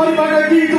Pode pagar aqui, tu